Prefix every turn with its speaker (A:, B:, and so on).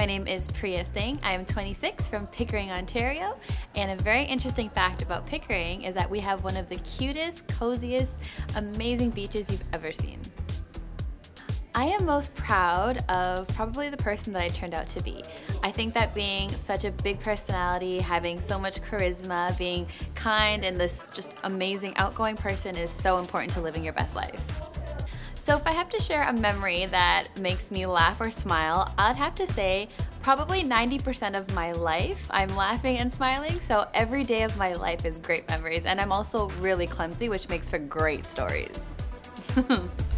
A: My name is Priiya Singh. I am 26 from Pickering, Ontario. And a very interesting fact about Pickering is that we have one of the cutest, coziest, amazing beaches you've ever seen. I am most proud of probably the person that I turned out to be. I think that being such a big personality, having so much charisma, being kind, and this just amazing outgoing person is so important to living your best life. So if I have to share a memory that makes me laugh or smile, I'd have to say probably 90% of my life I'm laughing and smiling, so every day of my life is great memories, and I'm also really clumsy, which makes for great stories.